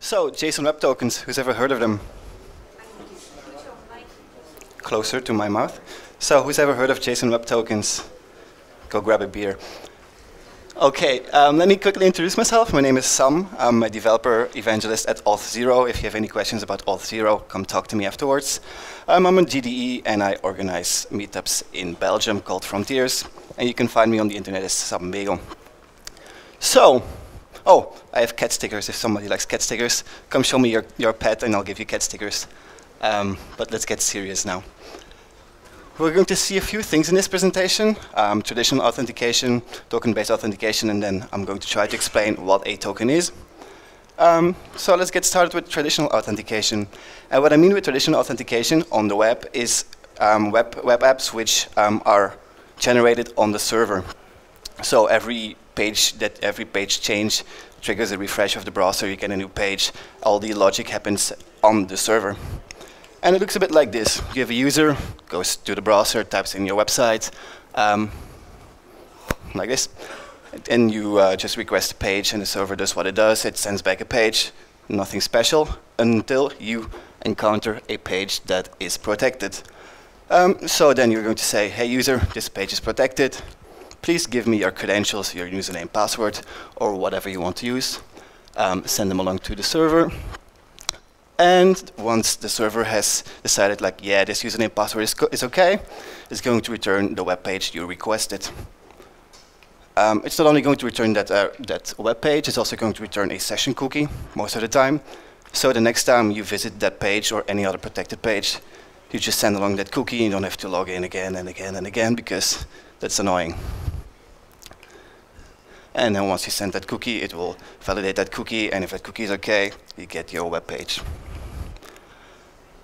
So, JSON Web Tokens, who's ever heard of them? Closer to my mouth. So, who's ever heard of JSON Web Tokens? Go grab a beer. Okay, um, let me quickly introduce myself. My name is Sam. I'm a developer evangelist at Auth0. If you have any questions about Auth0, come talk to me afterwards. Um, I'm on GDE and I organize meetups in Belgium called Frontiers. And you can find me on the internet as Sam Bellen. So, oh, I have cat stickers. If somebody likes cat stickers, come show me your, your pet and I'll give you cat stickers. Um, but let's get serious now. We're going to see a few things in this presentation, um, traditional authentication, token-based authentication, and then I'm going to try to explain what a token is. Um, so let's get started with traditional authentication. And what I mean with traditional authentication on the web is um, web, web apps which um, are generated on the server. So every page that every page change triggers a refresh of the browser, you get a new page. All the logic happens on the server. And it looks a bit like this. You have a user, goes to the browser, types in your website, um, like this. And you uh, just request a page, and the server does what it does. It sends back a page, nothing special, until you encounter a page that is protected. Um, so then you're going to say, hey user, this page is protected. Please give me your credentials, your username, password, or whatever you want to use. Um, send them along to the server. And once the server has decided, like, yeah, this username password is, is okay, it's going to return the web page you requested. Um, it's not only going to return that, uh, that web page, it's also going to return a session cookie most of the time. So the next time you visit that page or any other protected page, you just send along that cookie and you don't have to log in again and again and again because that's annoying. And then once you send that cookie, it will validate that cookie, and if that cookie is okay, you get your web page.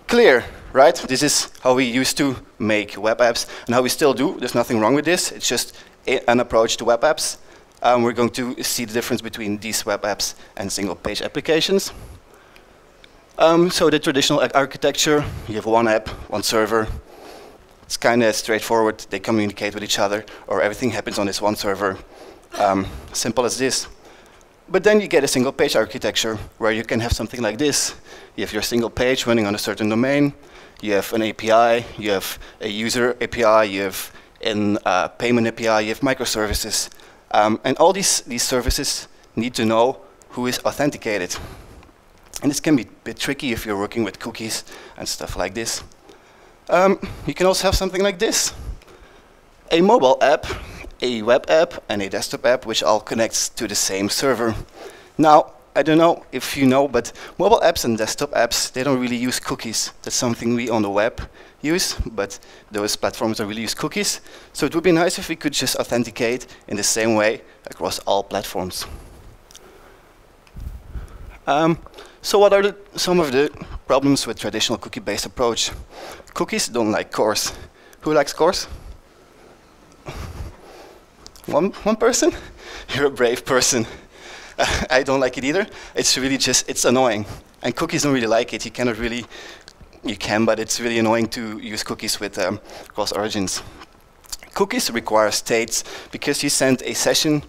Clear, right? This is how we used to make web apps, and how we still do. There's nothing wrong with this. It's just an approach to web apps. Um, we're going to see the difference between these web apps and single-page applications. Um, so the traditional architecture, you have one app, one server. It's kind of straightforward. They communicate with each other, or everything happens on this one server. Um, simple as this. But then you get a single page architecture where you can have something like this. You have your single page running on a certain domain. You have an API. You have a user API. You have a uh, payment API. You have microservices. Um, and all these, these services need to know who is authenticated. And this can be a bit tricky if you're working with cookies and stuff like this. Um, you can also have something like this. A mobile app a web app and a desktop app, which all connects to the same server. Now, I don't know if you know, but mobile apps and desktop apps, they don't really use cookies. That's something we on the web use, but those platforms don't really use cookies. So it would be nice if we could just authenticate in the same way across all platforms. Um, so what are the, some of the problems with traditional cookie-based approach? Cookies don't like CORS. Who likes CORS? One, one person? You're a brave person. I don't like it either. It's really just, it's annoying. And cookies don't really like it. You cannot really, you can, but it's really annoying to use cookies with um, cross origins. Cookies require states because you send a session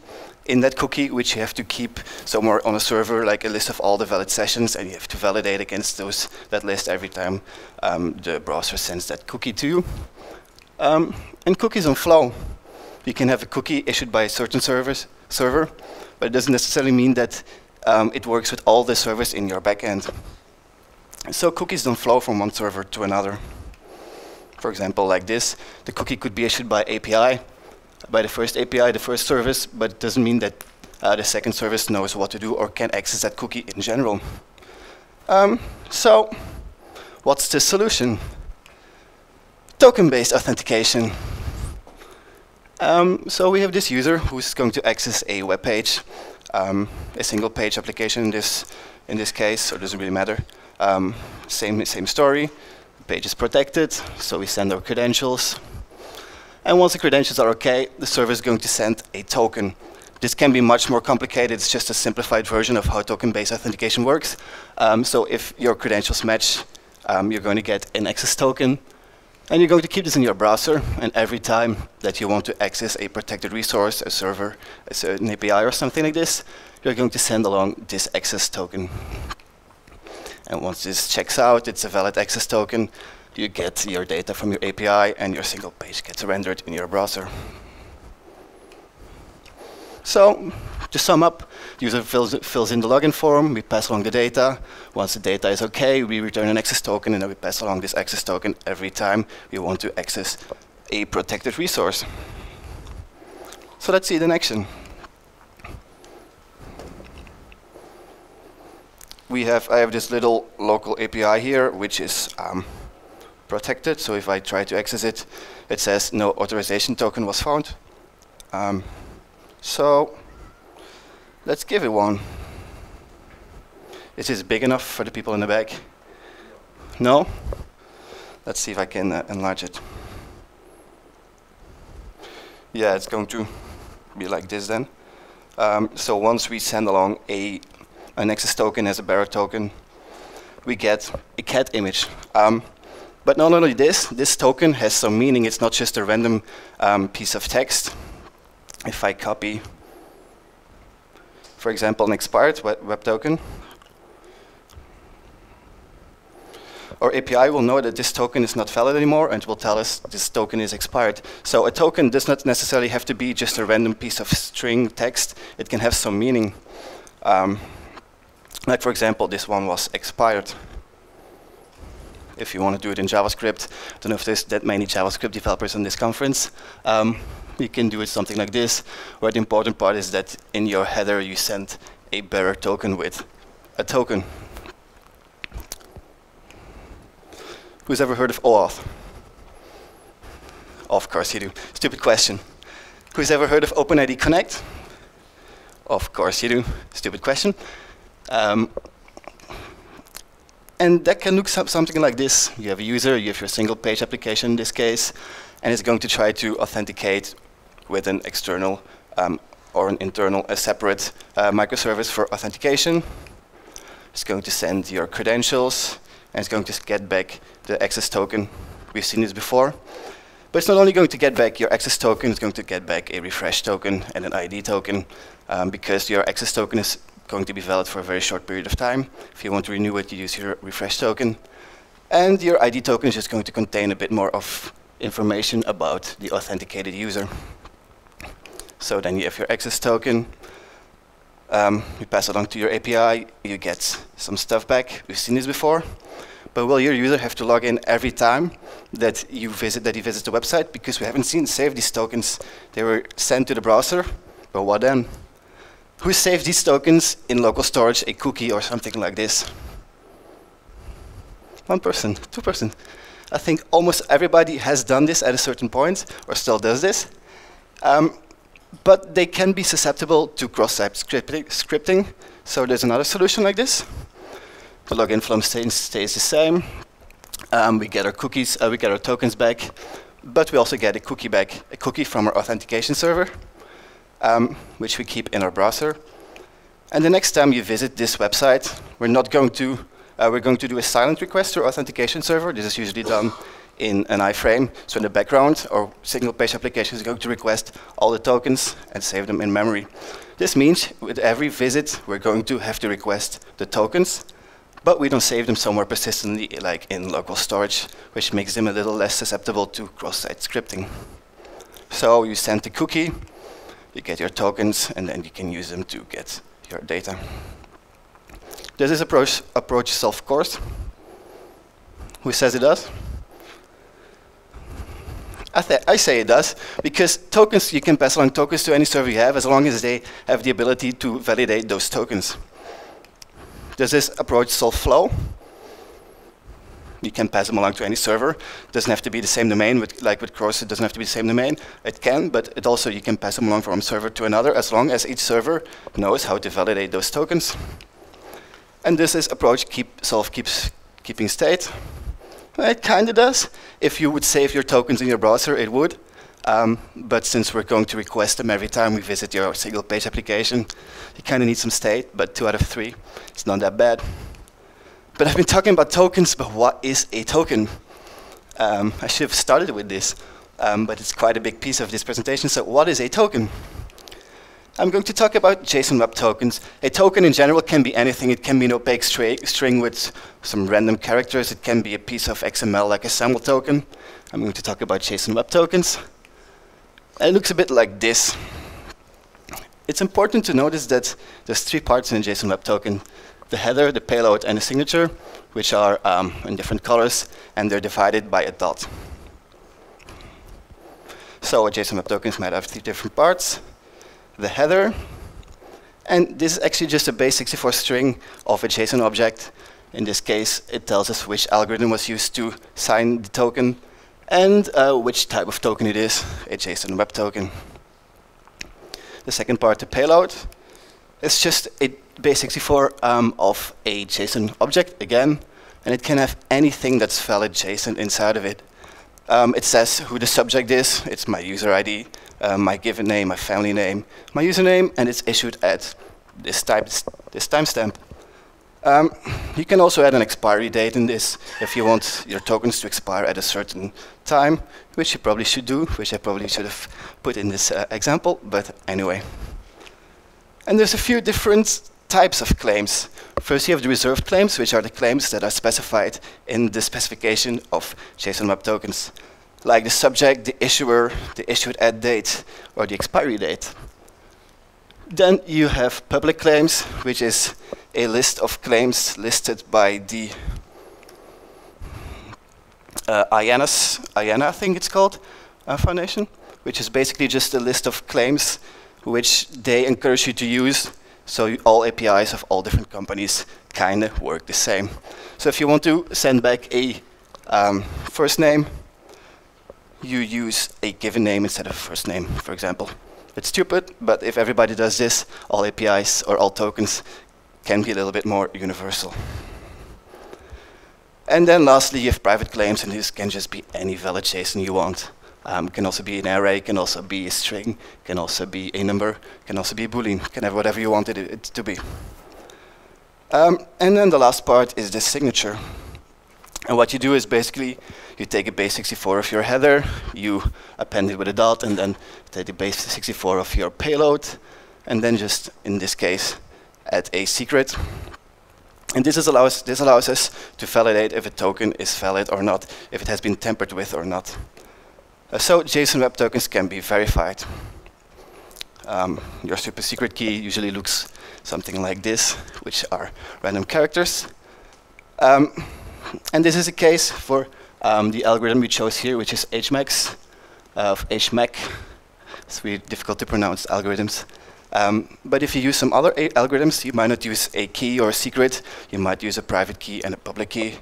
in that cookie, which you have to keep somewhere on a server, like a list of all the valid sessions, and you have to validate against those that list every time um, the browser sends that cookie to you. Um, and cookies on flow. You can have a cookie issued by a certain service, server, but it doesn't necessarily mean that um, it works with all the servers in your backend. So cookies don't flow from one server to another. For example, like this, the cookie could be issued by API, by the first API, the first service, but it doesn't mean that uh, the second service knows what to do or can access that cookie in general. Um, so, what's the solution? Token-based authentication. Um, so we have this user who's going to access a web page, um, a single page application in this in this case, so it doesn't really matter. Um, same same story. The page is protected, so we send our credentials. And once the credentials are okay, the server is going to send a token. This can be much more complicated. It's just a simplified version of how token-based authentication works. Um, so if your credentials match, um, you're going to get an access token and you're going to keep this in your browser, and every time that you want to access a protected resource, a server, a, an API or something like this, you're going to send along this access token. And once this checks out, it's a valid access token, you get your data from your API and your single page gets rendered in your browser. So, to sum up, the user fills, fills in the login form, we pass along the data. Once the data is okay, we return an access token, and then we pass along this access token every time we want to access a protected resource. So let's see it in action. We have, I have this little local API here, which is um, protected. So if I try to access it, it says no authorization token was found. Um, so let's give it one. Is this big enough for the people in the back? No? Let's see if I can uh, enlarge it. Yeah, it's going to be like this then. Um, so once we send along a an access token as a bearer token, we get a cat image. Um, but not only this, this token has some meaning. It's not just a random um, piece of text if I copy, for example, an expired web, web token, our API will know that this token is not valid anymore and will tell us this token is expired. So a token does not necessarily have to be just a random piece of string text. It can have some meaning. Um, like for example, this one was expired. If you want to do it in JavaScript, I don't know if there's that many JavaScript developers in this conference. Um, you can do it something like this, where the important part is that in your header you send a bearer token with a token. Who's ever heard of OAuth? Of course you do. Stupid question. Who's ever heard of OpenID Connect? Of course you do. Stupid question. Um, and that can look something like this. You have a user, you have your single page application in this case, and it's going to try to authenticate with an external um, or an internal, a separate uh, microservice for authentication. It's going to send your credentials, and it's going to get back the access token. We've seen this before. But it's not only going to get back your access token, it's going to get back a refresh token and an ID token, um, because your access token is going to be valid for a very short period of time. If you want to renew it, you use your refresh token. And your ID token is just going to contain a bit more of information about the authenticated user. So then you have your access token. Um, you pass it along to your API. You get some stuff back. We've seen this before. But will your user have to log in every time that you visit that he visits the website? Because we haven't seen save these tokens. They were sent to the browser. But what then? Who saved these tokens in local storage, a cookie or something like this? One person, two person. I think almost everybody has done this at a certain point or still does this. Um, but they can be susceptible to cross-site scripting. So there's another solution like this. The login flow stays, stays the same. Um, we get our cookies, uh, we get our tokens back, but we also get a cookie back, a cookie from our authentication server, um, which we keep in our browser. And the next time you visit this website, we're not going to, uh, we're going to do a silent request to our authentication server. This is usually done in an iframe. So in the background, our single page application is going to request all the tokens and save them in memory. This means with every visit, we're going to have to request the tokens, but we don't save them somewhere persistently, like in local storage, which makes them a little less susceptible to cross-site scripting. So you send the cookie, you get your tokens, and then you can use them to get your data. Does this approach, approach solve CORS? Who says it does? I, I, say it does, because tokens, you can pass along tokens to any server you have as long as they have the ability to validate those tokens. Does this approach solve flow? You can pass them along to any server. Doesn't have to be the same domain, with, like with CORS, it doesn't have to be the same domain. It can, but it also you can pass them along from server to another as long as each server knows how to validate those tokens. And this is approach keep solve keeps keeping state. It kind of does. If you would save your tokens in your browser, it would. Um, but since we're going to request them every time we visit your single page application, you kind of need some state, but two out of three, it's not that bad. But I've been talking about tokens, but what is a token? Um, I should have started with this, um, but it's quite a big piece of this presentation. So what is a token? I'm going to talk about JSON Web Tokens. A token in general can be anything. It can be an opaque string with some random characters. It can be a piece of XML like a SAML token. I'm going to talk about JSON Web Tokens. And it looks a bit like this. It's important to notice that there's three parts in a JSON Web Token. The header, the payload, and the signature, which are um, in different colors, and they're divided by a dot. So a JSON Web Tokens might have three different parts the header. And this is actually just a base64 string of a JSON object. In this case, it tells us which algorithm was used to sign the token and uh, which type of token it is, a JSON web token. The second part, the payload, is just a base64 um, of a JSON object, again, and it can have anything that's valid JSON inside of it. Um, it says who the subject is, it's my user ID, uh, my given name, my family name, my username, and it's issued at this type, this timestamp. Um, you can also add an expiry date in this if you want your tokens to expire at a certain time, which you probably should do, which I probably should have put in this uh, example, but anyway. And there's a few different types of claims. First, you have the reserved claims, which are the claims that are specified in the specification of JSON Web Tokens like the subject, the issuer, the issued at date, or the expiry date. Then you have public claims, which is a list of claims listed by the uh, IANA's, IANA, I think it's called, uh, foundation, which is basically just a list of claims which they encourage you to use. So all APIs of all different companies kind of work the same. So if you want to send back a um, first name, you use a given name instead of a first name, for example. It's stupid, but if everybody does this, all APIs or all tokens can be a little bit more universal. And then lastly, you have private claims, and this can just be any valid JSON you want. Um, can also be an array, can also be a string, can also be a number, can also be a boolean, can have whatever you want it, it to be. Um, and then the last part is the signature. And what you do is basically you take a base64 of your header, you append it with a dot, and then take the base64 of your payload, and then just, in this case, add a secret. And this allows, this allows us to validate if a token is valid or not, if it has been tampered with or not. Uh, so JSON Web Tokens can be verified. Um, your super secret key usually looks something like this, which are random characters. Um, and this is a case for um, the algorithm we chose here, which is HMACs, of HMAC. It's really difficult to pronounce algorithms. Um, but if you use some other algorithms, you might not use a key or a secret. You might use a private key and a public key.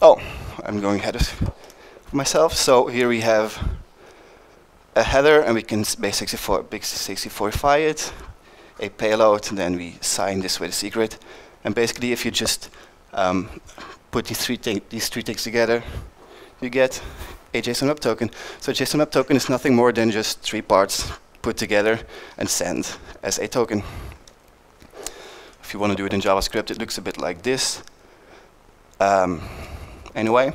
Oh, I'm going ahead of myself. So here we have a header, and we can base64, base64ify it, a payload, and then we sign this with a secret. And basically, if you just um, put these three, these three things together, you get a JSON Web Token. So JSON Web Token is nothing more than just three parts put together and sent as a token. If you want to do it in JavaScript, it looks a bit like this. Um, anyway,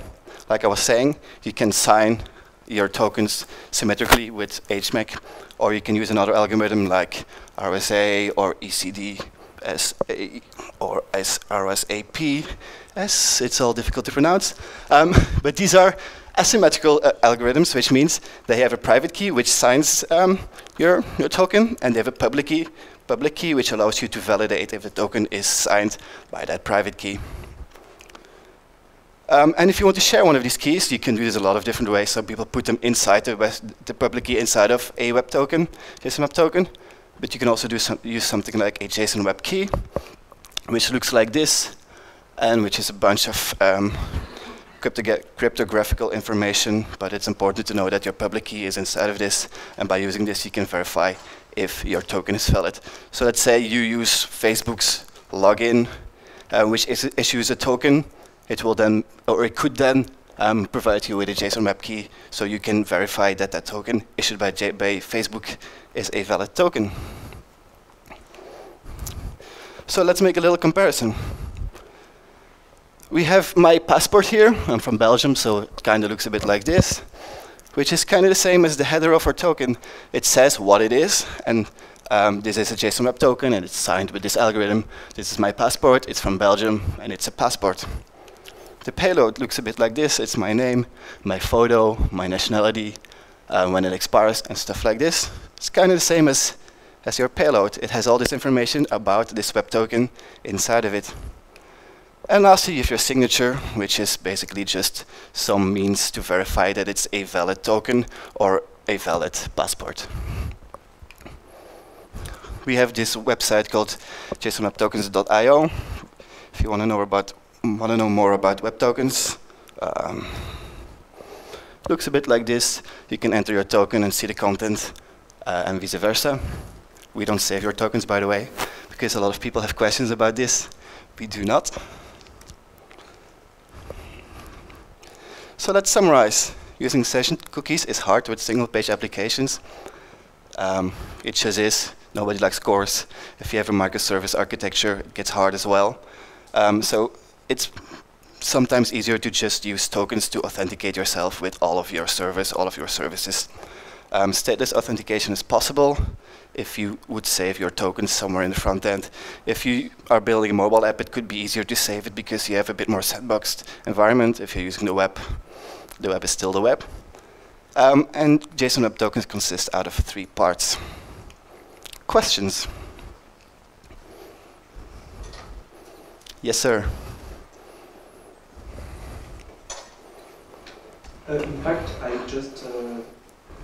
like I was saying, you can sign your tokens symmetrically with HMAC, or you can use another algorithm like RSA or ECD RSA or as RSAP, as it's all difficult to pronounce. Um, but these are asymmetrical uh, algorithms, which means they have a private key which signs um, your, your token, and they have a public key, public key which allows you to validate if the token is signed by that private key. Um, and if you want to share one of these keys, you can do this a lot of different ways. Some people put them inside the, the public key inside of a web token, JSON web token. But you can also do some, use something like a JSON web key, which looks like this, and which is a bunch of um, cryptographical information, but it's important to know that your public key is inside of this, and by using this you can verify if your token is valid. So let's say you use Facebook's login, uh, which is issues a token, it will then, or it could then um, provide you with a JSON web key so you can verify that that token issued by, J by Facebook is a valid token. So let's make a little comparison. We have my passport here. I'm from Belgium, so it kind of looks a bit like this, which is kind of the same as the header of our token. It says what it is, and Um, this is a JSON Web Token, and it's signed with this algorithm. This is my passport. It's from Belgium, and it's a passport. The payload looks a bit like this. It's my name, my photo, my nationality, uh, when it expires, and stuff like this. It's kind of the same as, as your payload. It has all this information about this web token inside of it. And lastly, you have your signature, which is basically just some means to verify that it's a valid token or a valid passport. We have this website called jsonwebtokens.io. If you want to know about want to know more about web tokens, um, looks a bit like this. You can enter your token and see the content, uh, and vice versa. We don't save your tokens, by the way, because a lot of people have questions about this. We do not. So let's summarize. Using session cookies is hard with single-page applications. Um, it just is. Nobody likes CORS. If you have a microservice architecture, it gets hard as well. Um, so it's sometimes easier to just use tokens to authenticate yourself with all of your service, all of your services. Um, stateless authentication is possible if you would save your tokens somewhere in the front end. If you are building a mobile app, it could be easier to save it because you have a bit more sandboxed environment. If you're using the web, the web is still the web. Um, and JSON Web Tokens consist out of three parts. Questions? Yes, sir. Uh, in fact, I just uh,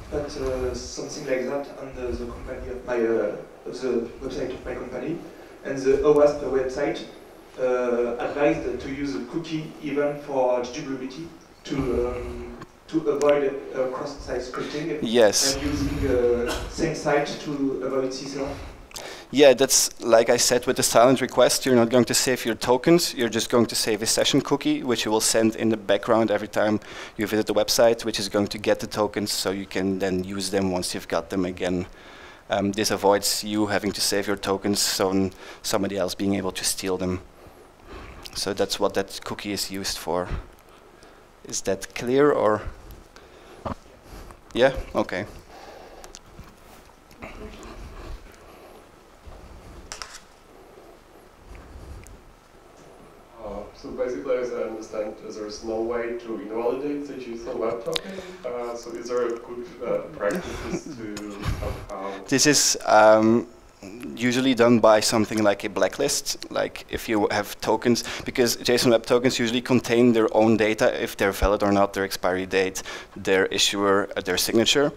put uh, something like that on the, the company of my uh, the website of my company, and the OWASP website uh, advised to use a cookie even for JWT to um, to avoid uh, cross-site scripting. Yes. And using same site to avoid CSRF. Yeah, that's like I said with the silent request, you're not going to save your tokens, you're just going to save a session cookie, which you will send in the background every time you visit the website, which is going to get the tokens so you can then use them once you've got them again. Um, this avoids you having to save your tokens so somebody else being able to steal them. So that's what that cookie is used for. Is that clear or? Yeah? Okay. So basically, as I understand, there's no way to invalidate the JSON web token. Uh, so is there a good uh, practice to somehow? This is um, usually done by something like a blacklist, like if you have tokens, because JSON Web Tokens usually contain their own data, if they're valid or not, their expiry date, their issuer, uh, their signature.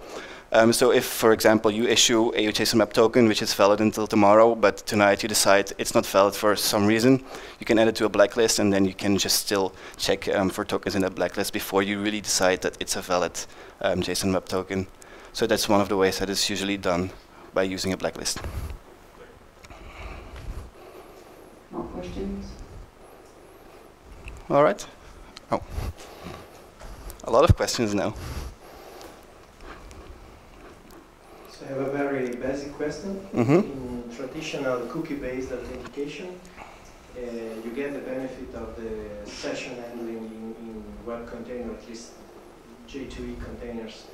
Um, so if, for example, you issue a JSON Web token, which is valid until tomorrow, but tonight you decide it's not valid for some reason, you can add it to a blacklist, and then you can just still check um, for tokens in that blacklist before you really decide that it's a valid um, JSON Web token. So that's one of the ways that it's usually done by using a blacklist. More questions? All right. Oh. A lot of questions now. I have a very basic question. Mm -hmm. In traditional cookie-based authentication, uh, you get the benefit of the session handling in, in web container, at least J2E containers.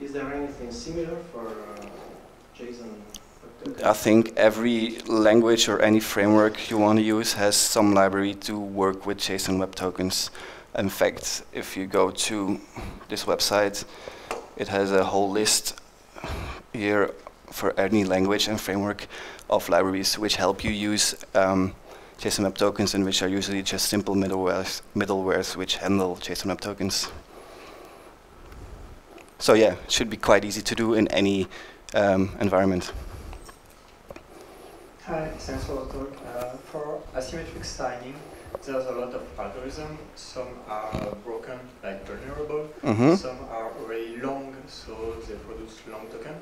Is there anything similar for uh, JSON? I think every language or any framework you want to use has some library to work with JSON Web Tokens. In fact, if you go to this website, it has a whole list here for any language and framework of libraries which help you use um, JSON Web Tokens and which are usually just simple middlewares, middlewares which handle JSON Web Tokens. So yeah, it should be quite easy to do in any um, environment. Hi, thanks for the talk. Uh, for asymmetric signing, there's a lot of algorithms. Some are broken, like vulnerable. Mm -hmm. Some are very long, so they produce long token.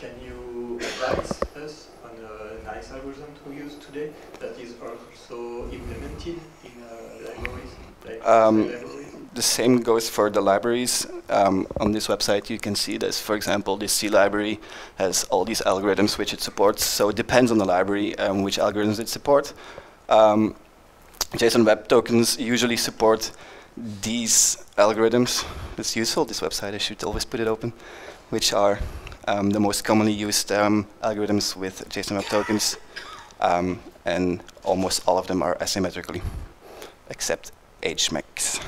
Can you advise us on a nice algorithm to use today that is also implemented in uh, libraries? Like um, the same goes for the libraries. Um, on this website, you can see this. For example, this C library has all these algorithms which it supports. So it depends on the library um, which algorithms it supports. Um, JSON Web Tokens usually support these algorithms. It's useful, this website, I should always put it open, which are um, the most commonly used um, algorithms with JSON Web Tokens, um, and almost all of them are asymmetrically, except HMACs.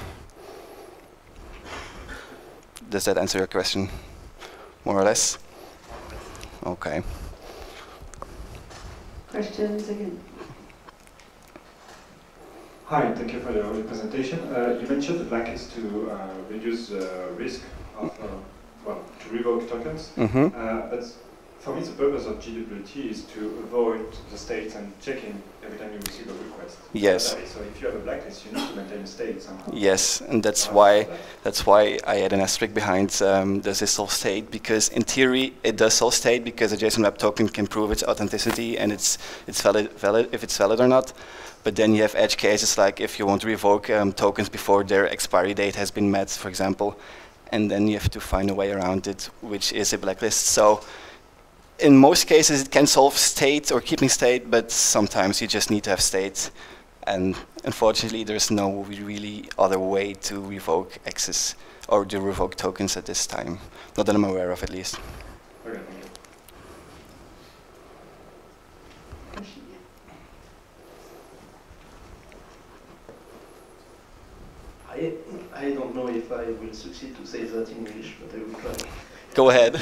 Does that answer your question, more or less? Okay. Questions again? Hi, thank you for your presentation. Uh, you mentioned the black is to uh, reduce the risk of, uh, well, to revoke tokens. Mm-hmm. Uh, but for me, the purpose of JWT is to avoid the state and checking every time you receive a request. Yes. So if you have a blacklist, you need to maintain a state somehow. Yes, and that's Uh, why that's why I had an asterisk behind um, does this solve state because in theory it does solve state because a JSON Web Token can prove its authenticity and it's it's valid valid if it's valid or not. But then you have edge cases like if you want to revoke um, tokens before their expiry date has been met, for example, and then you have to find a way around it, which is a blacklist. So in most cases it can solve state or keeping state, but sometimes you just need to have state. And unfortunately, there's no really other way to revoke access or to revoke tokens at this time. Not that I'm aware of, at least. Okay, thank you. Question, yeah. I, don't know if I will succeed to say that in English, but I will try. Go ahead.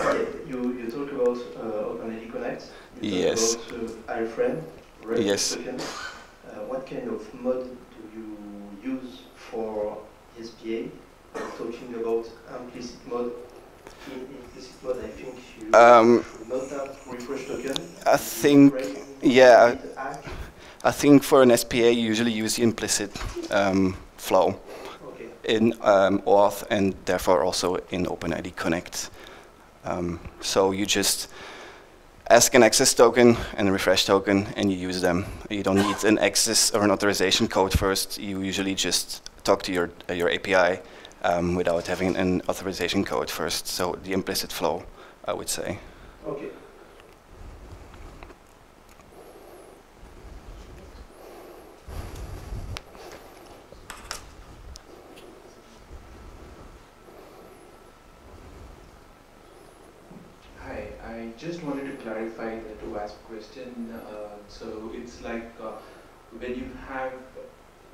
Yeah, you, you talk about uh, OpenID Connect. You talk Yes. about uh, iframe, reference Yes. token. Uh, what kind of mod do you use for SPA? I'm talking about implicit mode. In implicit mode, I think you Um, not have refresh token. I think, yeah. I think for an SPA, you usually use implicit um, flow Okay. in um, auth and therefore also in OpenID Connect. Um, so you just ask an access token and a refresh token and you use them. You don't need an access or an authorization code first. You usually just talk to your, uh, your API um, without having an authorization code first. So the implicit flow, I would say. Okay. Hi, I just wanted to clarify that OWASP question. Uh, so it's like uh, when you have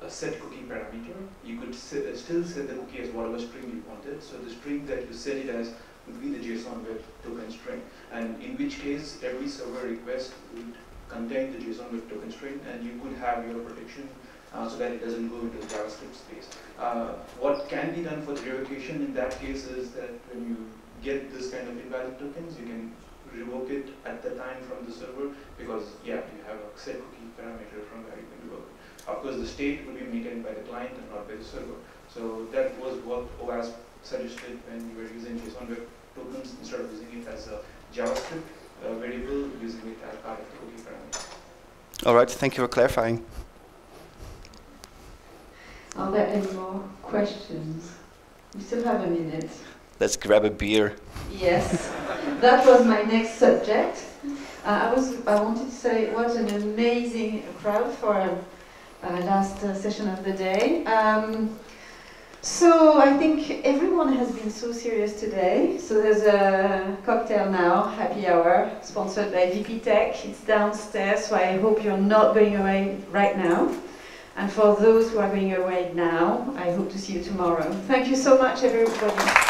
a set cookie parameter, you could set, uh, still set the cookie as whatever string you wanted. So the string that you set it as would be the JSON web token string. And in which case, every server request would contain the JSON web token string, and you could have your protection uh, so that it doesn't go into the JavaScript space. Uh, what can be done for the revocation in that case is that when you get this kind of invalid tokens, you can revoke it at the time from the server because yeah, you have a set cookie parameter from where you can revoke it. Of course, the state will be maintained by the client and not by the server. So that was what OWASP suggested when you were using JSON web tokens instead of using it as a JavaScript uh, variable, using it as part of the cookie parameter. All right, thank you for clarifying. Are there any more questions? We still have a minute. Let's grab a beer. Yes, that was my next subject. Uh, I was I wanted to say was an amazing crowd for a, uh, last uh, session of the day. Um, so I think everyone has been so serious today. So there's a cocktail now, happy hour, sponsored by VP Tech. It's downstairs, so I hope you're not going away right now. And for those who are going away now, I hope to see you tomorrow. Thank you so much, everybody.